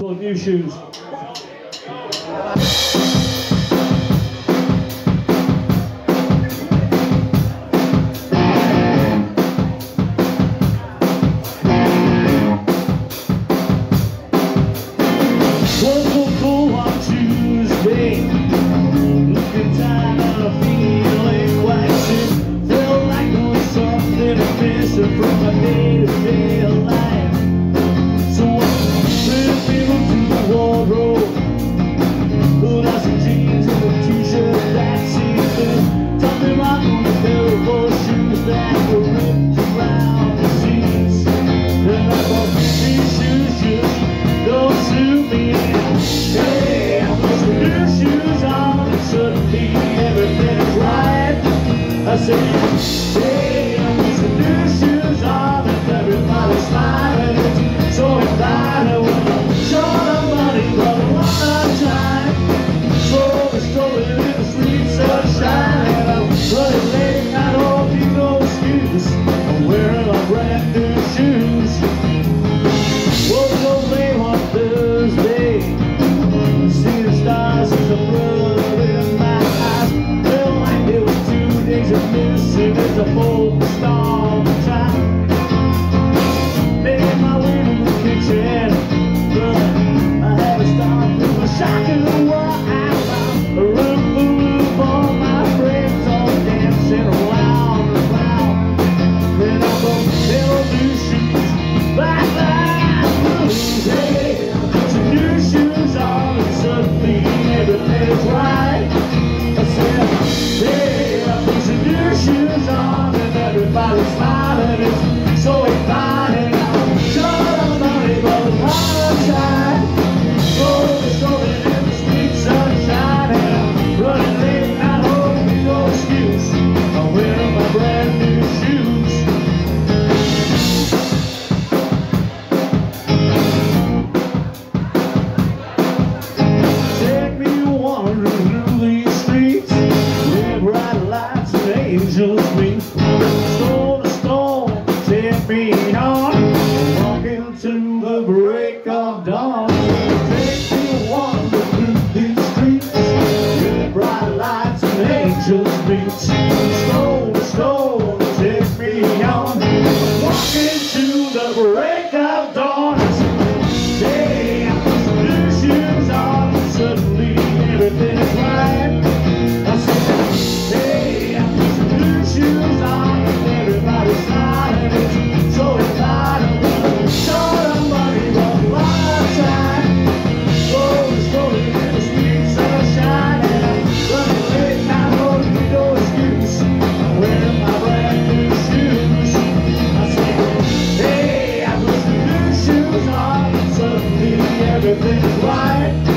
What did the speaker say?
So new shoes. Said, me suddenly everything's right.